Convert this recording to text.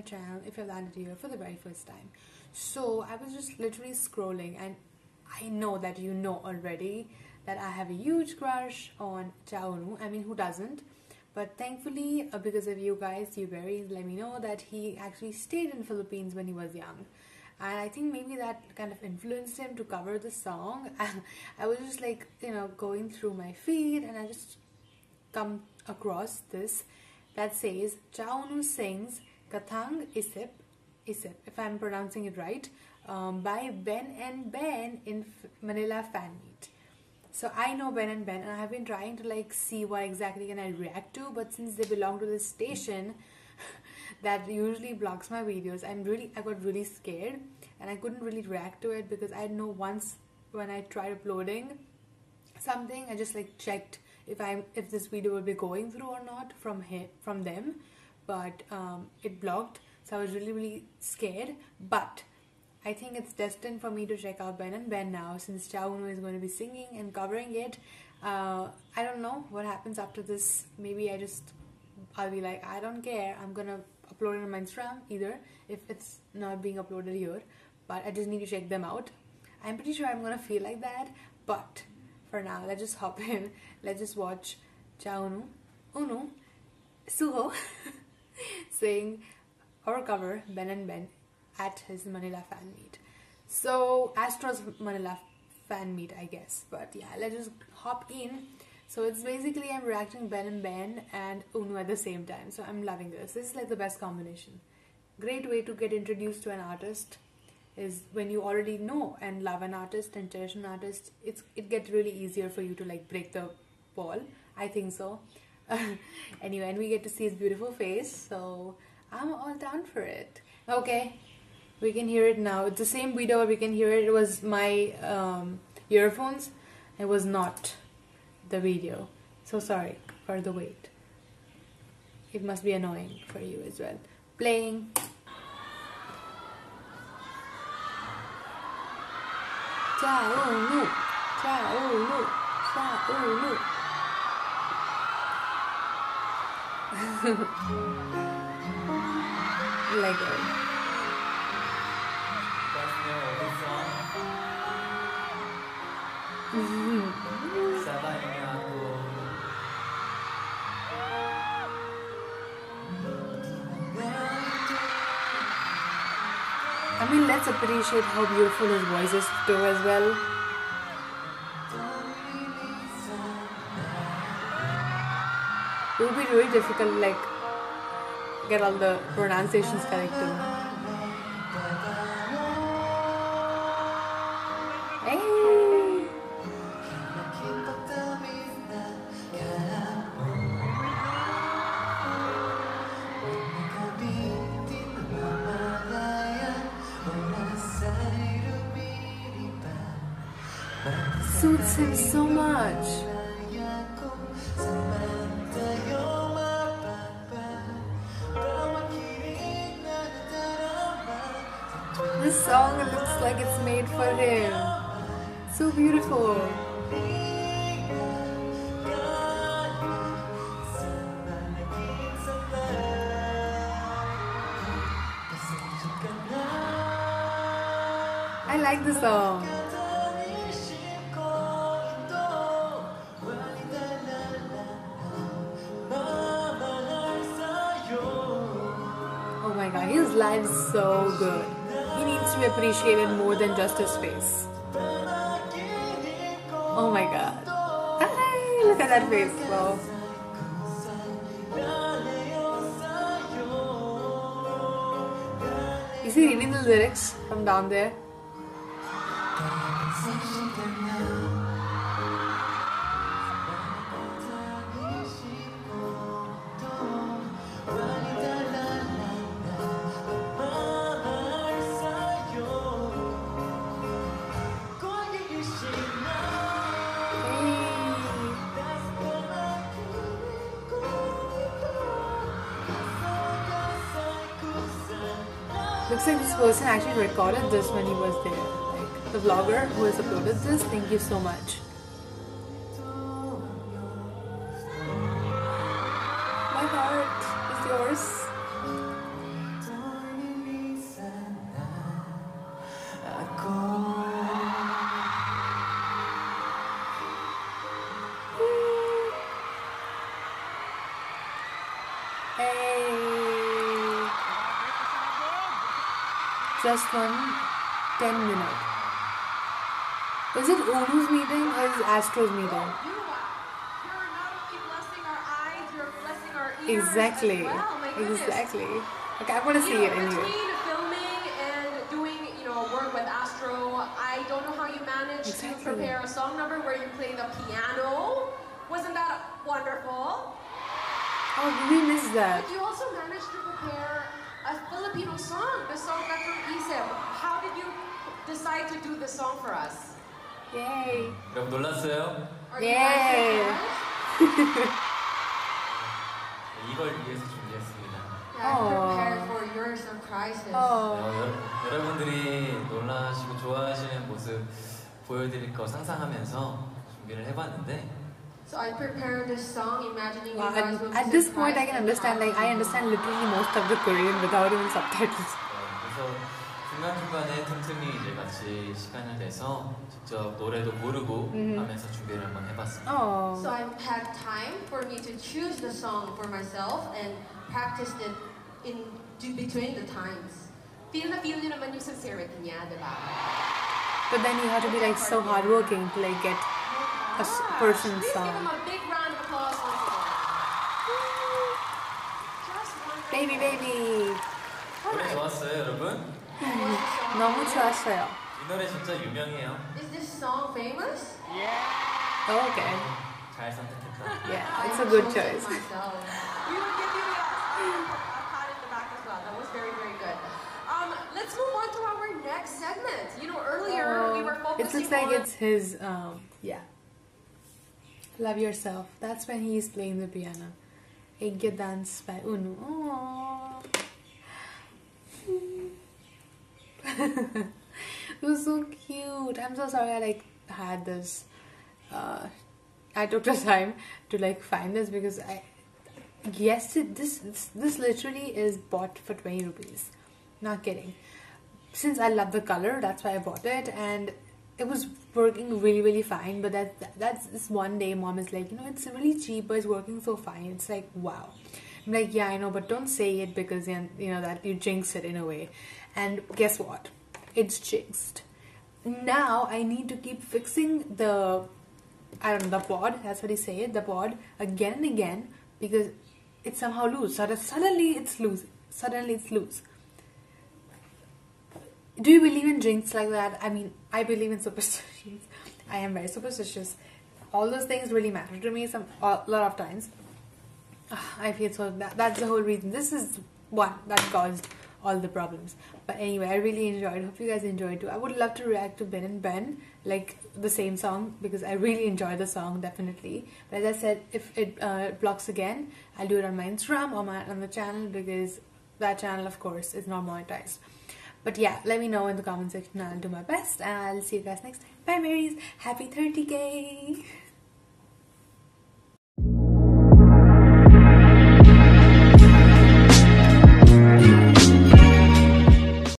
my channel if you've landed here for the very first time. So I was just literally scrolling and I know that you know already that I have a huge crush on Cha Eun-woo. I mean, who doesn't? But thankfully, uh, because of you guys, you very let me know that he actually stayed in Philippines when he was young. And I think maybe that kind of influenced him to cover the song. I was just like, you know, going through my feed and I just come across this that says Cha Eun-woo sings Kathang Isip, Isip, if I'm pronouncing it right, um, by Ben and Ben in Manila fan meet. So I know Ben and Ben and I have been trying to like see what exactly can I react to but since they belong to the station that usually blocks my videos I'm really I got really scared and I couldn't really react to it because I know once when I tried uploading something I just like checked if I'm if this video will be going through or not from him from them but um, it blocked so I was really really scared but I think it's destined for me to check out Ben and Ben now since Cha Eun-woo is going to be singing and covering it. Uh, I don't know what happens after this. Maybe I just I'll be like I don't care. I'm gonna upload it on my Instagram either if it's not being uploaded here but I just need to check them out. I'm pretty sure I'm gonna feel like that but for now let's just hop in. Let's just watch Cha Eun-woo Unu Suho sing our cover Ben and Ben at his Manila fan meet. So Astro's Manila fan meet I guess but yeah let's just hop in. So it's basically I'm reacting Ben and Ben and Eun-woo at the same time so I'm loving this. This is like the best combination. Great way to get introduced to an artist is when you already know and love an artist and cherish an artist it's it gets really easier for you to like break the wall i think so anyway, and we get to see his beautiful face. So I'm all down for it. Okay, we can hear it now. It's the same video. We can hear it. It was my um, earphones. It was not the video. So sorry for the wait. It must be annoying for you as well. Playing. Lego. Mm-hmm. I mean, let's appreciate how beautiful his voice is too as well. It would be really difficult, like, get all the pronunciations correct too. suits him so much. Song looks like it's made for him. So beautiful. I like the song. So good. He needs to be appreciated more than just his face. Oh my god. Look at that face, bro. Is he reading the lyrics from down there? Looks like this person actually recorded this when he was there. Like the vlogger who has uploaded this, thank you so much. My heart is yours. Just one 10 minute. Is it Eun-woo's meeting or is Astro's meeting? You are. You're not only blessing our eyes, you're blessing our ears Exactly. well. Exactly. Okay, I want to see know, it anyway. between filming and doing, you know, work with Astro, I don't know how you managed Exactly. to prepare a song number where you play the piano. Wasn't that wonderful? Oh, we missed that? But you also managed to prepare a Filipino song, the song that's from Isem. How did you decide to do the song for us? Yay. 여러분 놀랐어요? Are you Yay. guys fans? 이걸 위해서 준비했습니다. Yeah, Aw. prepared for your surprises. Oh. 여, 여러분들이 놀라시고 좋아하시는 모습 보여드릴 거 상상하면서 준비를 해봤는데 So I prepared this song, imagining Wow, you guys and will be at this point, I surprised can and understand. Like, I happy. understand literally most of the Korean without even subtitles. 어, 그래서 중간중간에 틈틈이 이제 같이 시간을 내서 직접 노래도 부르고 음. 하면서 준비를 한번 해봤습니다. Oh. So I had time for me to choose the song for myself and practiced it in to- between the times. Feel na feel niyo naman yung sincerity niya, di ba? But then you have to be like so hardworking to like get a s- person's Please give song. him a big round of applause once again. Just one Baby, baby. 노래 좋았어요, 여러분? 너무 좋았어요. 이 노래 진짜 유명해요. Is this song famous? Oh, okay. 잘 선택했다. Yeah, it's I a good chose it choice. Myself. We will give you a, a pat in the back as well. That was very, very good. Um, let's move on to our next segment. You know, earlier we were Oh, focusing it looks like on it's his, um, yeah. Love Yourself. That's when he's playing the piano. Egge Dance by. Aww. it was so cute. I'm so sorry I like had this. Uh, I took the time to like find this because I it. This this, this literally is bought for 20 rupees. Not kidding. Since I love the color, that's why I bought it, and it was working really really fine. But that, that that's this one day, mom is like, you know, it's really cheap, but it's working so fine. It's like wow. I'm like, yeah, I know, but don't say it because you know that you jinx it in a way. And guess what? It's jinxed. Now I need to keep fixing the I don't know, the pod, that's what he said, the pod again and again because it's somehow loose. Sud- Suddenly it's loose. Suddenly it's loose. Do you believe in jinx like that? I mean, I believe in superstitions. I am very superstitious. All those things really matter to me some a lot of times. Ah, I feel so that that's the whole reason. This is one that caused all the problems. But anyway, I really enjoyed. Hope you guys enjoyed too. I would love to react to Ben and Ben like the same song because I really enjoy the song definitely. But as I said, if it uh, blocks again, I'll do it on my Instagram or my on the channel because that channel, of course, is not monetized. But yeah, let me know in the comment section. I'll do my best, and I'll see you guys next time. Bye, Marys. Happy 30k.